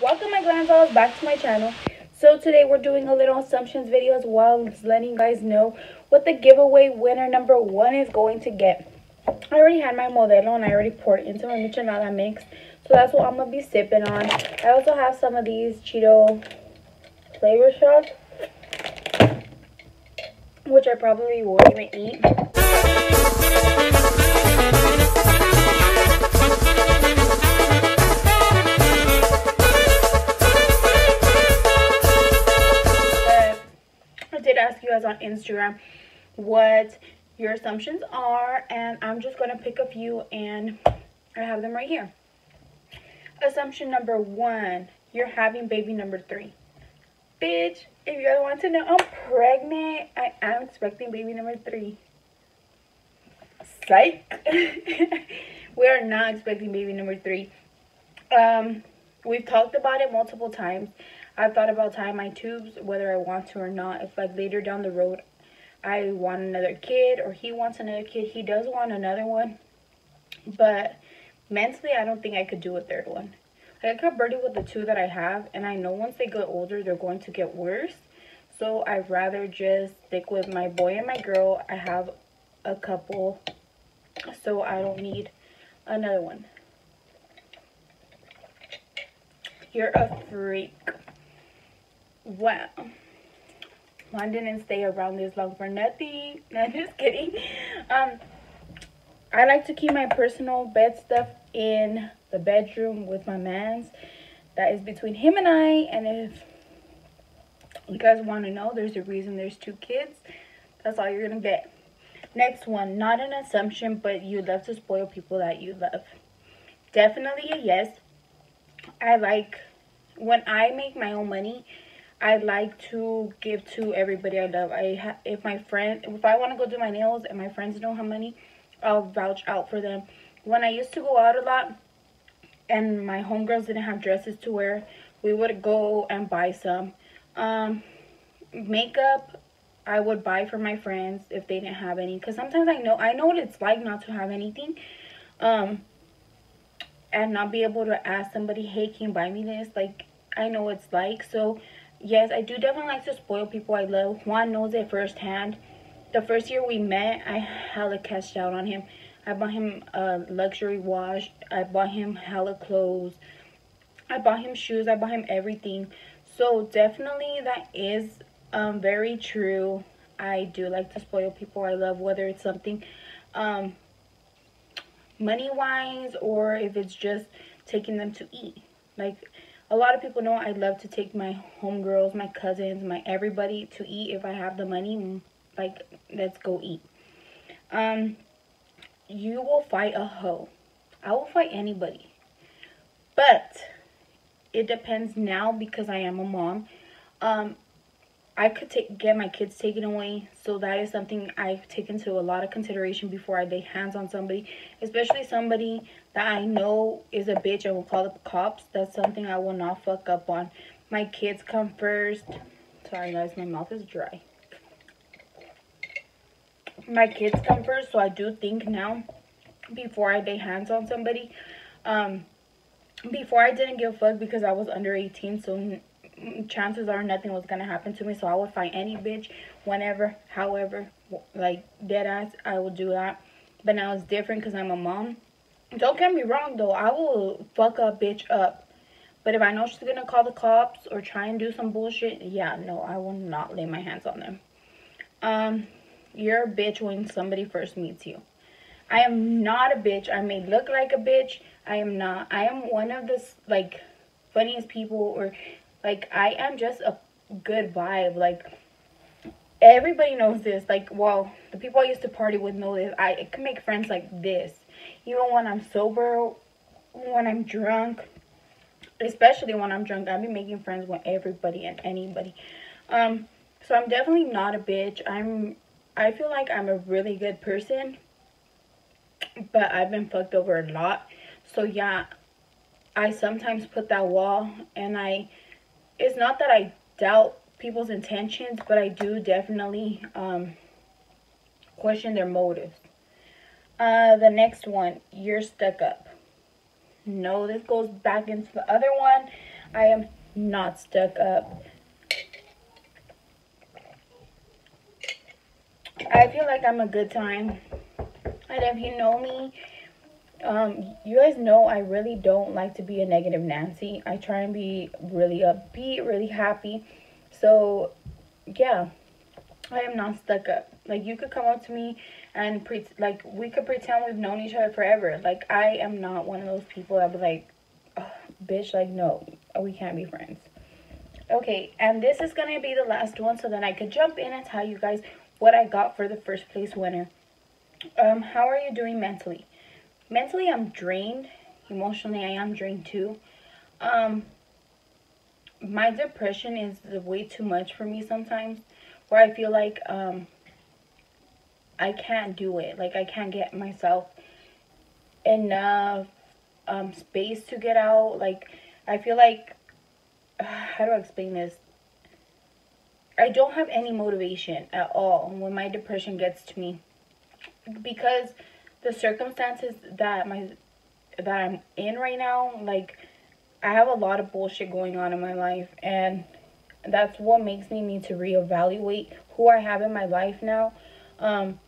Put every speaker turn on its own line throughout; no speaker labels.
welcome my glands back to my channel. So today we're doing a little assumptions video as well as letting you guys know what the giveaway winner number one is going to get. I already had my modelo and i already poured into my michelada mix so that's what i'm gonna be sipping on. I also have some of these cheeto flavor shots which i probably won't even eat on Instagram what your assumptions are and I'm just going to pick a few and I have them right here. Assumption number one, you're having baby number three. Bitch, if you guys want to know, I'm pregnant. I am expecting baby number three. Psych. we are not expecting baby number three. Um, we've talked about it multiple times. I've thought about tying my tubes, whether I want to or not. If like later down the road, I want another kid or he wants another kid. He does want another one. But mentally, I don't think I could do a third one. Like, I could birdie with the two that I have. And I know once they get older, they're going to get worse. So I'd rather just stick with my boy and my girl. I have a couple. So I don't need another one. You're a freak. Wow. Mine didn't stay around this long for nothing. No, just kidding. Um, I like to keep my personal bed stuff in the bedroom with my man's. That is between him and I. And if you guys want to know, there's a reason there's two kids. That's all you're going to get. Next one, not an assumption, but you love to spoil people that you love. Definitely a yes. I like, when I make my own money, I like to give to everybody I love. I if my friend if I want to go do my nails and my friends don't have money, I'll vouch out for them. When I used to go out a lot and my homegirls didn't have dresses to wear, we would go and buy some. Um, makeup I would buy for my friends if they didn't have any cuz sometimes I know I know what it's like not to have anything. Um and not be able to ask somebody, "Hey, can you buy me this?" Like I know it's like. So yes, I do definitely like to spoil people I love. Juan knows it firsthand. The first year we met, I hella cashed out on him. I bought him a luxury watch. I bought him hella clothes. I bought him shoes. I bought him everything. So definitely that is um, very true. I do like to spoil people I love, whether it's something um, money-wise or if it's just taking them to eat. Like, a lot of people know I love to take my homegirls, my cousins, my everybody to eat if I have the money. Like, let's go eat. Um, you will fight a hoe. I will fight anybody. But it depends now because I am a mom. Um, I could take get my kids taken away. So that is something I've taken to a lot of consideration before I lay hands on somebody, especially somebody that I know is a bitch and will call the cops. That's something I will not fuck up on. My kids come first. Sorry guys, my mouth is dry. My kids come first, so I do think now before I lay hands on somebody. Um, before I didn't give a fuck because I was under 18, so chances are nothing was gonna happen to me so i would fight any bitch whenever however like dead ass i would do that. But now it's different because i'm a mom. Don't get me wrong though i will fuck a bitch up. But if i know she's gonna call the cops or try and do some bullshit yeah no i will not lay my hands on them. Um you're a bitch when somebody first meets you. I am not a bitch. I may look like a bitch. I am not. I am one of the like funniest people or like, I am just a good vibe. Like, everybody knows this. Like, well, the people I used to party with know this. I can make friends like this. Even when I'm sober, when I'm drunk, especially when I'm drunk, I'll be making friends with everybody and anybody. Um, so I'm definitely not a bitch. I'm, I feel like I'm a really good person, but I've been fucked over a lot. So yeah, I sometimes put that wall and I it's not that I doubt people's intentions, but I do definitely um, question their motives. Uh, the next one, you're stuck up. No, this goes back into the other one. I am not stuck up. I feel like I'm a good time. And if you know me, um, you guys know I really don't like to be a negative Nancy. I try and be really upbeat, really happy. So, yeah, I am not stuck up. Like, you could come up to me and, pre- like, we could pretend we've known each other forever. Like, I am not one of those people that be like, bitch, like, no, we can't be friends. Okay, and this is going to be the last one so then I could jump in and tell you guys what I got for the first place winner. Um, how are you doing mentally? Mentally, I'm drained. Emotionally, I am drained too. Um, my depression is way too much for me sometimes, where I feel like um, I can't do it. Like I can't get myself enough um, space to get out. Like I feel like uh, how do I explain this? I don't have any motivation at all when my depression gets to me because the circumstances that my that I'm in right now, like I have a lot of bullshit going on in my life and that's what makes me need to reevaluate who I have in my life now. Um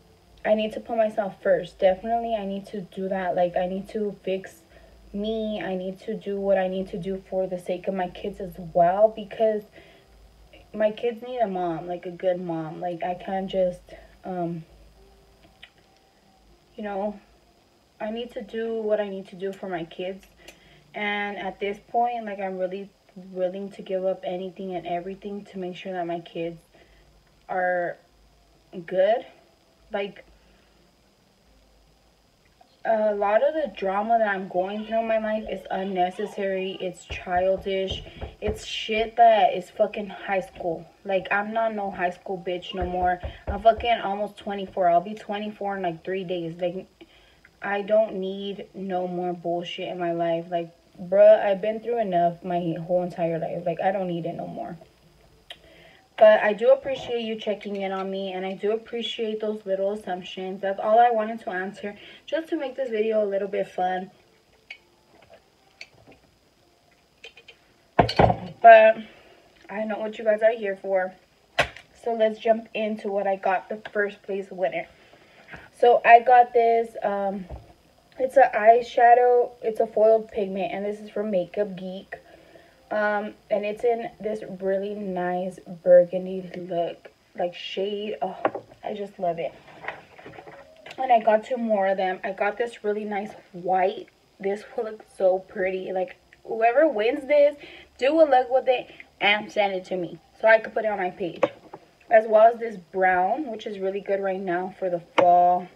I need to put myself first. Definitely I need to do that. Like I need to fix me. I need to do what I need to do for the sake of my kids as well because my kids need a mom, like a good mom. Like I can't just um you know, I need to do what I need to do for my kids. And at this point, like I'm really willing to give up anything and everything to make sure that my kids are good. Like a lot of the drama that I'm going through in my life is unnecessary. It's childish. It's shit that is fucking high school. Like, I'm not no high school bitch no more. I'm fucking almost 24. I'll be 24 in like three days. Like, I don't need no more bullshit in my life. Like, bruh, I've been through enough my whole entire life. Like, I don't need it no more. But I do appreciate you checking in on me and I do appreciate those little assumptions. That's all I wanted to answer just to make this video a little bit fun. But I know what you guys are here for. So let's jump into what I got the first place winner. So I got this, um, it's an eyeshadow, it's a foiled pigment and this is from Makeup Geek. Um, and it's in this really nice burgundy look, like shade. Oh, I just love it. And I got two more of them. I got this really nice white. This will look so pretty. Like, whoever wins this, do a look with it and send it to me. So I could put it on my page. As well as this brown, which is really good right now for the fall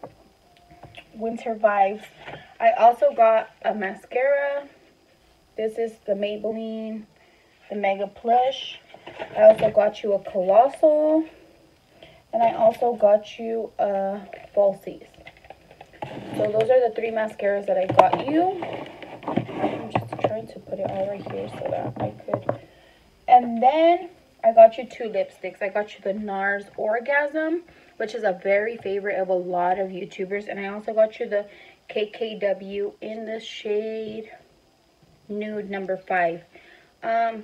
winter vibes. I also got a mascara this is the Maybelline, the Mega Plush. I also got you a Colossal. And I also got you a Falsies. So those are the three mascaras that I got you. I'm just trying to put it all right here so that I could. And then I got you two lipsticks. I got you the NARS Orgasm, which is a very favorite of a lot of YouTubers. And I also got you the KKW in the shade nude number five. Um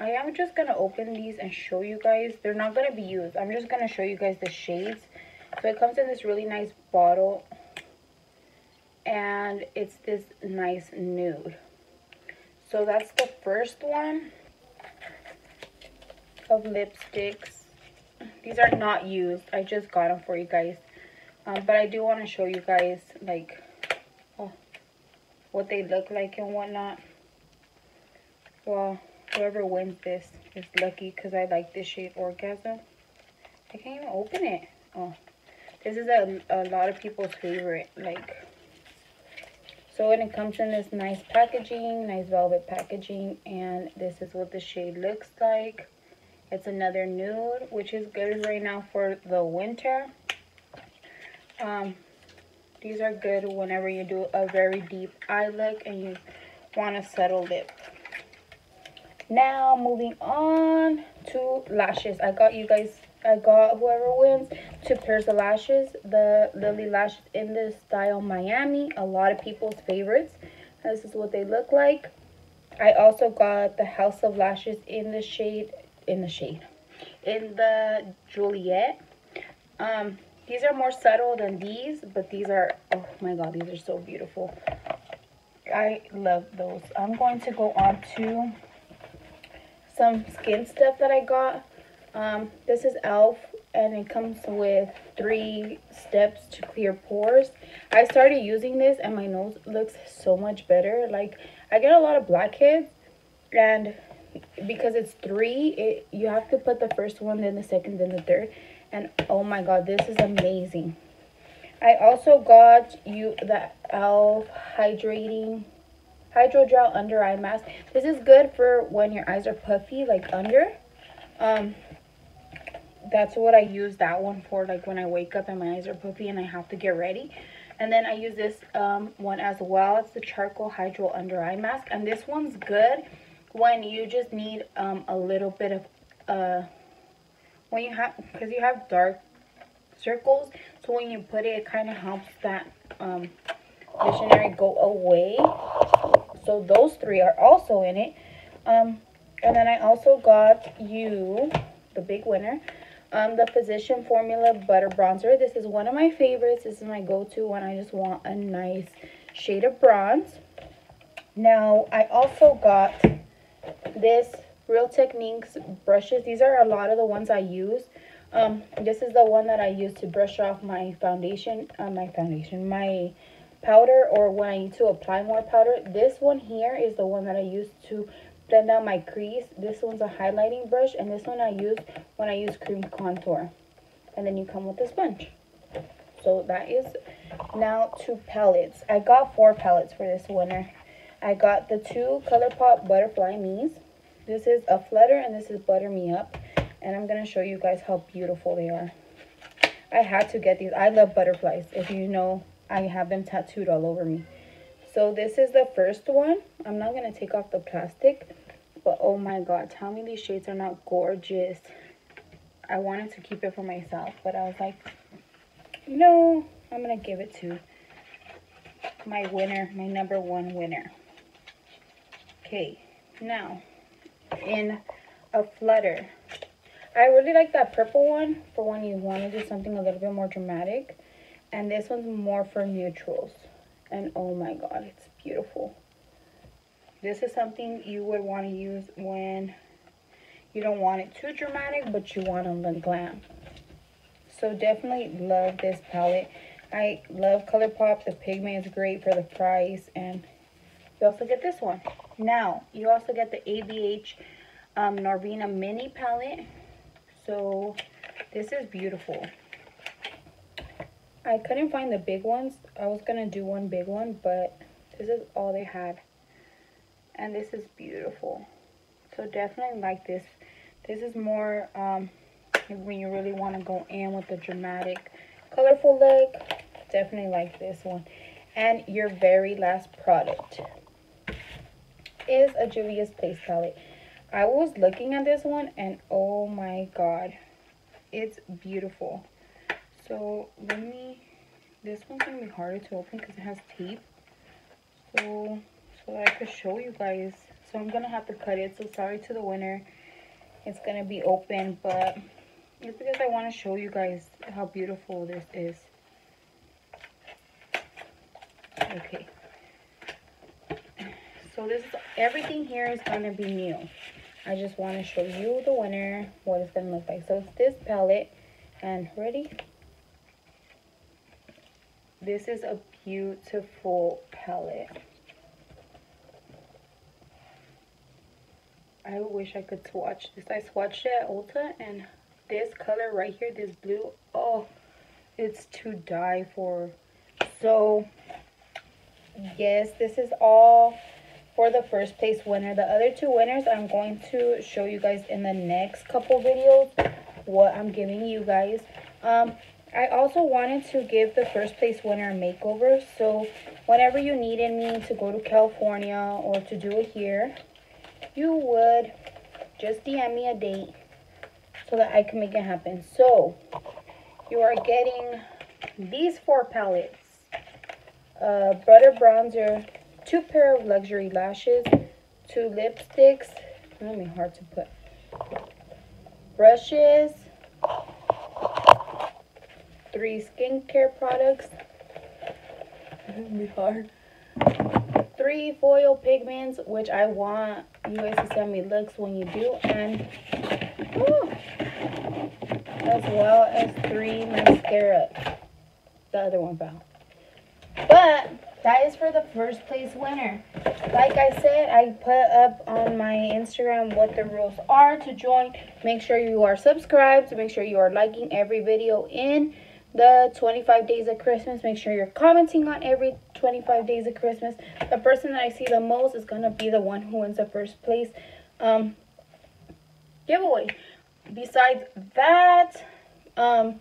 i am just gonna open these and show you guys. They're not gonna be used. I'm just gonna show you guys the shades. So it comes in this really nice bottle. And it's this nice nude. So that's the first one of lipsticks these are not used i just got them for you guys um, but i do want to show you guys like what they look like and whatnot. Well, whoever wins this is lucky because I like this shade Orgasm. I can't even open it. Oh, this is a, a lot of people's favorite. Like, so when it comes in this nice packaging, nice velvet packaging, and this is what the shade looks like. It's another nude, which is good right now for the winter. Um, these are good whenever you do a very deep eye look and you want a subtle lip. Now, moving on to lashes. I got you guys, I got whoever wins two pairs of lashes. The Lilly lashes in the style Miami. A lot of people's favorites. This is what they look like. I also got the House of Lashes in the shade, in the shade, in the Juliet. Um, these are more subtle than these, but these are, oh my god, these are so beautiful. I love those. I'm going to go on to some skin stuff that I got. Um, this is e.l.f. and it comes with three steps to clear pores. I started using this and my nose looks so much better. Like, I get a lot of blackheads and because it's three, it, you have to put the first one, then the second, then the third. And oh my god, this is amazing. I also got you the e.l.f. hydrating hydro gel under eye mask. This is good for when your eyes are puffy, like under. Um, that's what I use that one for, like when I wake up and my eyes are puffy and I have to get ready. And then I use this um, one as well. It's the Charcoal Hydro Under Eye Mask. And this one's good when you just need um, a little bit of, uh, when you have, because you have dark circles. So when you put it, it kind of helps that um, visionary go away. So those three are also in it. Um, and then I also got you, the big winner, um, the Physicians Formula Butter Bronzer. This is one of my favorites. This is my go-to when I just want a nice shade of bronze. Now, I also got this Real Techniques brushes. These are a lot of the ones I use. Um, this is the one that I use to brush off my foundation, uh, my foundation, my powder or when I need to apply more powder. This one here is the one that I use to blend out my crease. This one's a highlighting brush and this one I use when I use cream contour. And then you come with a sponge. So that is now two palettes. I got four palettes for this winter. I got the two ColourPop Butterfly Me's. This is a Flutter and this is Butter Me Up. And I'm going to show you guys how beautiful they are. I had to get these. I love butterflies. If you know, I have them tattooed all over me. So this is the first one. I'm not going to take off the plastic. But oh my god, tell me these shades are not gorgeous. I wanted to keep it for myself. But I was like, no, I'm going to give it to my winner, my number one winner. Okay, now in a flutter. I really like that purple one for when you want to do something a little bit more dramatic. And this one's more for neutrals. And oh my god, it's beautiful. This is something you would want to use when you don't want it too dramatic, but you want to look glam. So definitely love this palette. I love ColourPop. The pigment is great for the price. And you also get this one. Now, you also get the ABH um, Norvina Mini Palette. So, this is beautiful. I couldn't find the big ones. I was going to do one big one, but this is all they had. And this is beautiful. So definitely like this. This is more um, when you really want to go in with the dramatic, colorful look. Definitely like this one. And your very last product is a Juvia's Place palette. I was looking at this one and oh my god. It's beautiful. So let me, this one's to be harder to open because it has tape. So, so I could show you guys. So I'm to have to cut it. So sorry to the winner. It's to be open, but it's because I want to show you guys how beautiful this is. Okay. So this is, everything here is going to be new. I just want to show you the winner, what it's going to look like. So it's this palette, and ready? This is a beautiful palette. I wish I could swatch this. I swatched it at Ulta and this color right here, this blue, oh, it's to die for. So, yes, this is all for the first place winner. The other two winners, I'm going to show you guys in the next couple videos what I'm giving you guys. Um, I also wanted to give the first place winner a makeover. So whenever you needed me to go to California or to do it here, you would just DM me a date so that I can make it happen. So you are getting these four palettes. Uh, butter bronzer, two pair of luxury lashes, two lipsticks. Let me hard to put. Brushes. Three skincare products. It's be hard. Three foil pigments, which I want you guys to send me looks when you do, and as well as three mascara. The other one fell. But that is for the first place winner. Like I said, I put up on my Instagram what the rules are to join. Make sure you are subscribed. Make sure you are liking every video in the 25 days of Christmas. Make sure you're commenting on every 25 days of Christmas. The person that I see the most is going to be the one who wins the first place um, giveaway. Besides that, um,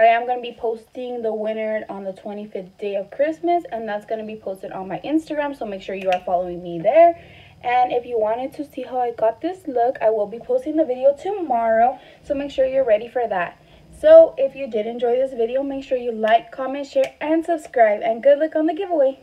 I am going to be posting the winner on the 25th day of Christmas, and that's going to be posted on my Instagram, so make sure you are following me there. And if you wanted to see how I got this look, I will be posting the video tomorrow, so make sure you're ready for that. So if you did enjoy this video, make sure you like, comment, share, and subscribe. And good luck on the giveaway.